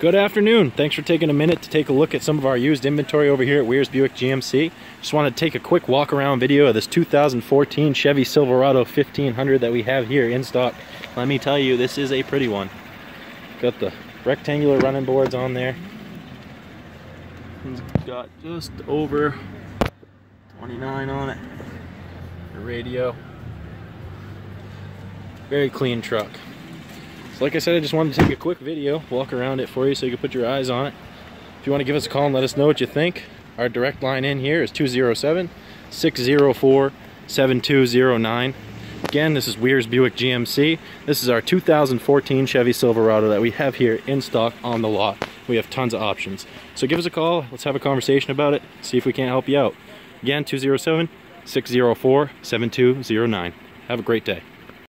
Good afternoon. Thanks for taking a minute to take a look at some of our used inventory over here at Weir's Buick GMC. Just wanted to take a quick walk around video of this 2014 Chevy Silverado 1500 that we have here in stock. Let me tell you, this is a pretty one. Got the rectangular running boards on there. It's got just over 29 on it. The radio. Very clean truck. So like I said, I just wanted to take a quick video, walk around it for you so you can put your eyes on it. If you want to give us a call and let us know what you think, our direct line in here is 207-604-7209. Again, this is Weir's Buick GMC. This is our 2014 Chevy Silverado that we have here in stock on the lot. We have tons of options. So give us a call, let's have a conversation about it, see if we can't help you out. Again, 207-604-7209. Have a great day.